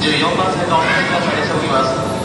14番線のお入りくだでします。